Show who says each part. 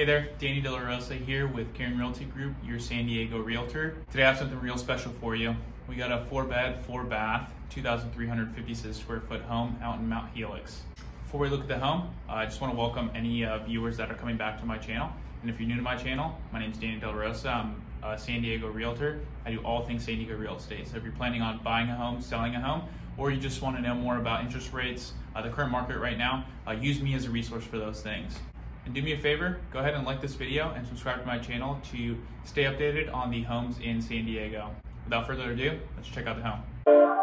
Speaker 1: Hey there, Danny Delarosa here with Cairn Realty Group, your San Diego realtor. Today I have something real special for you. We got a four bed, four bath, 2,356 square foot home out in Mount Helix. Before we look at the home, uh, I just want to welcome any uh, viewers that are coming back to my channel. And if you're new to my channel, my name is Danny Delarosa. I'm a San Diego realtor. I do all things San Diego real estate. So if you're planning on buying a home, selling a home, or you just want to know more about interest rates, uh, the current market right now, uh, use me as a resource for those things. And do me a favor, go ahead and like this video and subscribe to my channel to stay updated on the homes in San Diego. Without further ado, let's check out the home.